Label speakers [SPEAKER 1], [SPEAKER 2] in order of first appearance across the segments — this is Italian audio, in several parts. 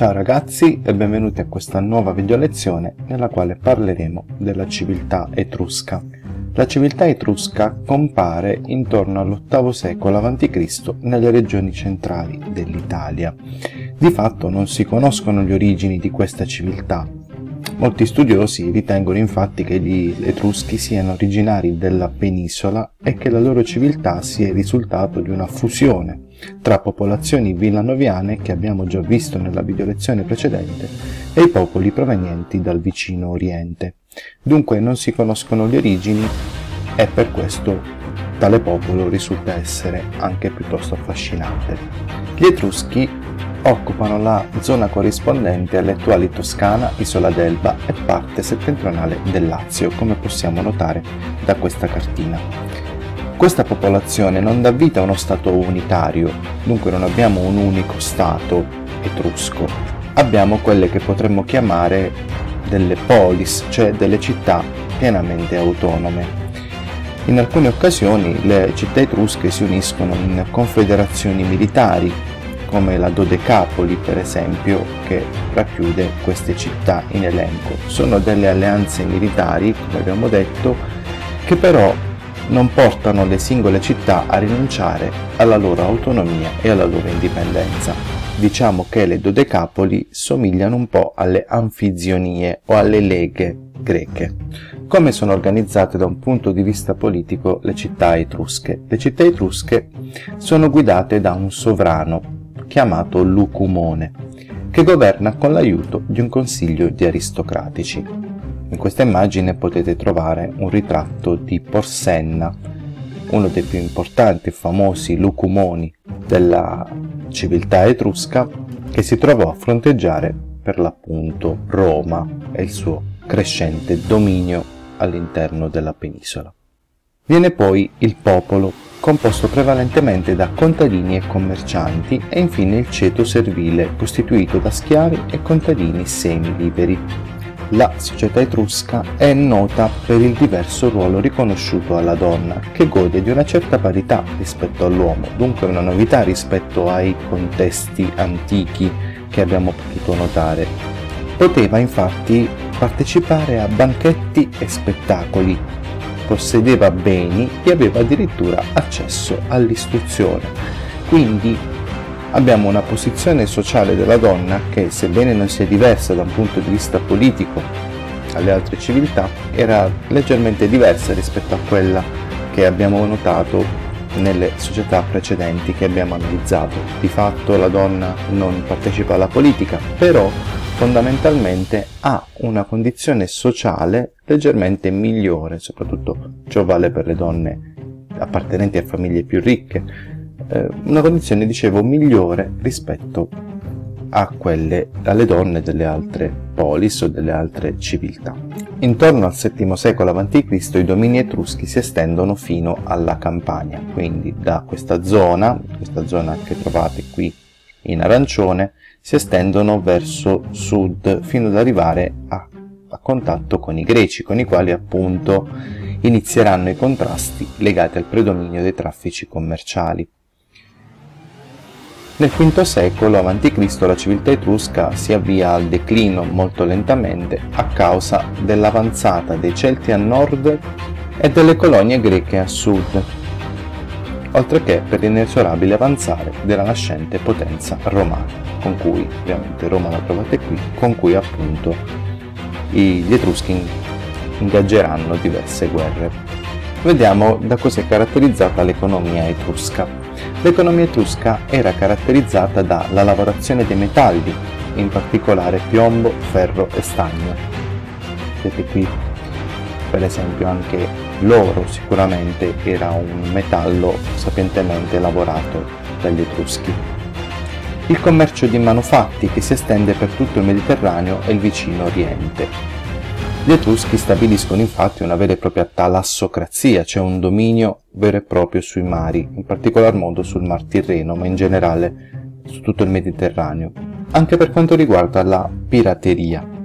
[SPEAKER 1] Ciao ragazzi e benvenuti a questa nuova video lezione nella quale parleremo della civiltà etrusca. La civiltà etrusca compare intorno all'VIII secolo a.C. nelle regioni centrali dell'Italia. Di fatto non si conoscono le origini di questa civiltà, Molti studiosi ritengono infatti che gli Etruschi siano originari della penisola e che la loro civiltà sia il risultato di una fusione tra popolazioni villanoviane che abbiamo già visto nella video lezione precedente e i popoli provenienti dal vicino Oriente. Dunque non si conoscono le origini e per questo tale popolo risulta essere anche piuttosto affascinante. Gli Etruschi occupano la zona corrispondente alle attuali Toscana, Isola d'Elba e parte settentrionale del Lazio, come possiamo notare da questa cartina. Questa popolazione non dà vita a uno Stato unitario, dunque non abbiamo un unico Stato etrusco, abbiamo quelle che potremmo chiamare delle polis, cioè delle città pienamente autonome. In alcune occasioni le città etrusche si uniscono in confederazioni militari come la Dodecapoli per esempio, che racchiude queste città in elenco. Sono delle alleanze militari, come abbiamo detto, che però non portano le singole città a rinunciare alla loro autonomia e alla loro indipendenza. Diciamo che le dodecapoli somigliano un po' alle anfizionie o alle leghe greche. Come sono organizzate da un punto di vista politico le città etrusche? Le città etrusche sono guidate da un sovrano chiamato Lucumone, che governa con l'aiuto di un consiglio di aristocratici. In questa immagine potete trovare un ritratto di Porsenna, uno dei più importanti e famosi lucumoni della civiltà etrusca, che si trovò a fronteggiare per l'appunto Roma e il suo crescente dominio all'interno della penisola. Viene poi il popolo composto prevalentemente da contadini e commercianti, e infine il ceto servile, costituito da schiavi e contadini semi-liberi. La società etrusca è nota per il diverso ruolo riconosciuto alla donna, che gode di una certa parità rispetto all'uomo, dunque una novità rispetto ai contesti antichi che abbiamo potuto notare. Poteva infatti partecipare a banchetti e spettacoli, possedeva beni e aveva addirittura accesso all'istruzione. Quindi abbiamo una posizione sociale della donna che, sebbene non sia diversa da un punto di vista politico alle altre civiltà, era leggermente diversa rispetto a quella che abbiamo notato nelle società precedenti che abbiamo analizzato. Di fatto la donna non partecipa alla politica, però fondamentalmente ha una condizione sociale leggermente migliore, soprattutto ciò vale per le donne appartenenti a famiglie più ricche, eh, una condizione, dicevo, migliore rispetto a quelle, alle donne delle altre polis o delle altre civiltà. Intorno al VII secolo a.C. i domini etruschi si estendono fino alla Campania, quindi da questa zona, questa zona che trovate qui in arancione, si estendono verso sud fino ad arrivare a, a contatto con i greci, con i quali appunto inizieranno i contrasti legati al predominio dei traffici commerciali. Nel V secolo a.C. la civiltà etrusca si avvia al declino molto lentamente a causa dell'avanzata dei Celti a nord e delle colonie greche a sud, oltre che per l'inesorabile avanzare della nascente potenza romana, con cui, ovviamente Roma la trovate qui, con cui appunto gli Etruschi ingaggeranno diverse guerre. Vediamo da cosa è caratterizzata l'economia etrusca. L'economia etrusca era caratterizzata dalla lavorazione dei metalli, in particolare piombo, ferro e stagno. Vedete qui per esempio anche l'oro sicuramente era un metallo sapientemente lavorato dagli Etruschi. Il commercio di manufatti che si estende per tutto il Mediterraneo e il vicino Oriente. Gli Etruschi stabiliscono infatti una vera e propria talassocrazia, cioè un dominio vero e proprio sui mari, in particolar modo sul Mar Tirreno, ma in generale su tutto il Mediterraneo, anche per quanto riguarda la pirateria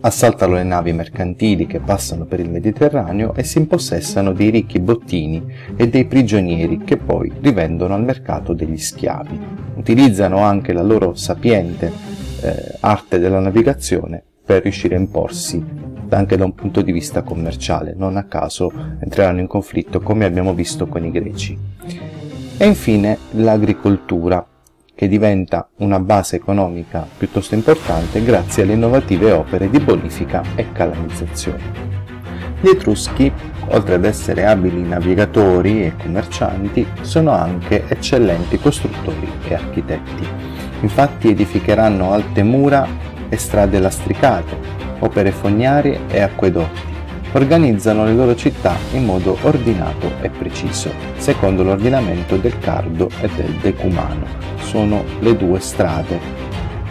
[SPEAKER 1] assaltano le navi mercantili che passano per il Mediterraneo e si impossessano dei ricchi bottini e dei prigionieri che poi rivendono al mercato degli schiavi. Utilizzano anche la loro sapiente eh, arte della navigazione per riuscire a imporsi anche da un punto di vista commerciale. Non a caso entreranno in conflitto come abbiamo visto con i greci. E infine l'agricoltura, che diventa una base economica piuttosto importante grazie alle innovative opere di bonifica e canalizzazione. Gli Etruschi, oltre ad essere abili navigatori e commercianti, sono anche eccellenti costruttori e architetti. Infatti edificheranno alte mura e strade lastricate, opere fognarie e acquedotti. Organizzano le loro città in modo ordinato e preciso, secondo l'ordinamento del cardo e del decumano. Sono le due strade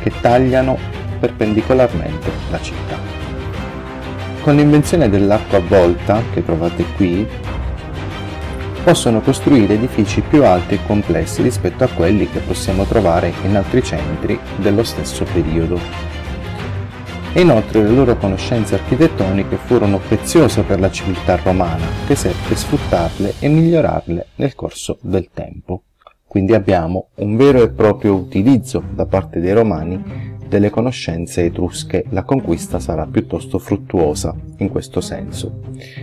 [SPEAKER 1] che tagliano perpendicolarmente la città. Con l'invenzione dell'acqua a volta, che trovate qui, possono costruire edifici più alti e complessi rispetto a quelli che possiamo trovare in altri centri dello stesso periodo e inoltre le loro conoscenze architettoniche furono preziose per la civiltà romana, che seppe sfruttarle e migliorarle nel corso del tempo. Quindi abbiamo un vero e proprio utilizzo da parte dei romani delle conoscenze etrusche, la conquista sarà piuttosto fruttuosa in questo senso.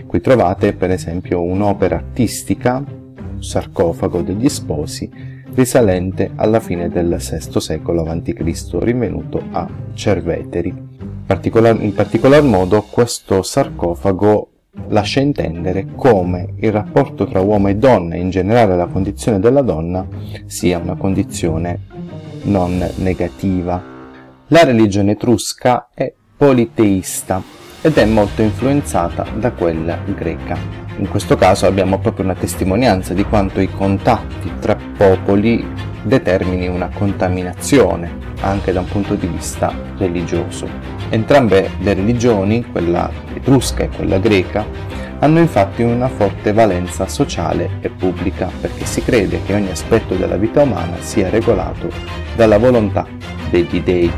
[SPEAKER 1] Qui trovate per esempio un'opera artistica, un sarcofago degli sposi, risalente alla fine del VI secolo a.C., rinvenuto a Cerveteri particolar, in particolar modo questo sarcofago lascia intendere come il rapporto tra uomo e donna e in generale la condizione della donna sia una condizione non negativa. La religione etrusca è politeista ed è molto influenzata da quella greca. In questo caso abbiamo proprio una testimonianza di quanto i contatti tra popoli determini una contaminazione anche da un punto di vista religioso. Entrambe le religioni, quella etrusca e quella greca, hanno infatti una forte valenza sociale e pubblica perché si crede che ogni aspetto della vita umana sia regolato dalla volontà degli dei.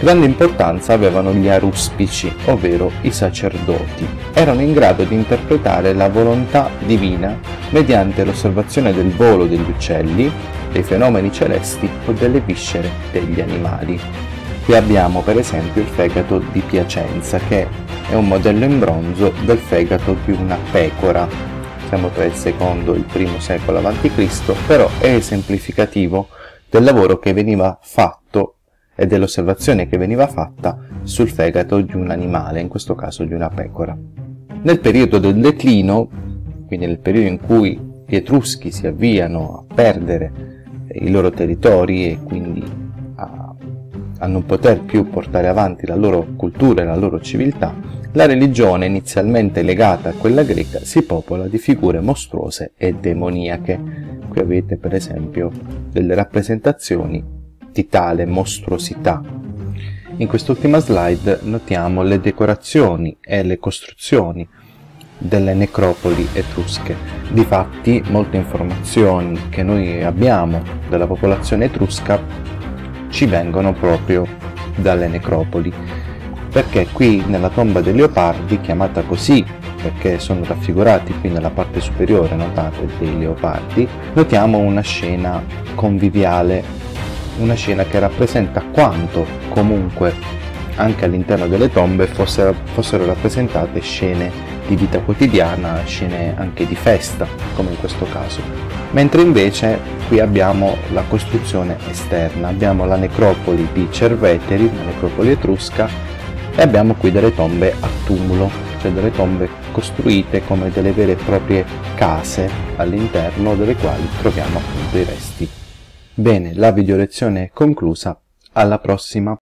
[SPEAKER 1] Grande importanza avevano gli aruspici, ovvero i sacerdoti. Erano in grado di interpretare la volontà divina mediante l'osservazione del volo degli uccelli, dei fenomeni celesti o delle viscere degli animali. Qui abbiamo per esempio il fegato di Piacenza che è un modello in bronzo del fegato di una pecora. Siamo tra il secondo e il primo secolo a.C., però è esemplificativo del lavoro che veniva fatto e dell'osservazione che veniva fatta sul fegato di un animale, in questo caso di una pecora. Nel periodo del declino, quindi nel periodo in cui gli Etruschi si avviano a perdere i loro territori e quindi a non poter più portare avanti la loro cultura e la loro civiltà, la religione inizialmente legata a quella greca si popola di figure mostruose e demoniache. Qui avete per esempio delle rappresentazioni di tale mostruosità. In quest'ultima slide notiamo le decorazioni e le costruzioni delle necropoli etrusche. Difatti, molte informazioni che noi abbiamo della popolazione etrusca ci vengono proprio dalle necropoli. Perché qui nella tomba dei leopardi, chiamata così perché sono raffigurati qui nella parte superiore, notate, dei leopardi, notiamo una scena conviviale, una scena che rappresenta quanto comunque anche all'interno delle tombe fossero, fossero rappresentate scene di vita quotidiana, scene anche di festa, come in questo caso mentre invece qui abbiamo la costruzione esterna, abbiamo la necropoli di Cerveteri, la necropoli etrusca, e abbiamo qui delle tombe a tumulo, cioè delle tombe costruite come delle vere e proprie case all'interno delle quali troviamo appunto i resti. Bene, la video lezione è conclusa, alla prossima!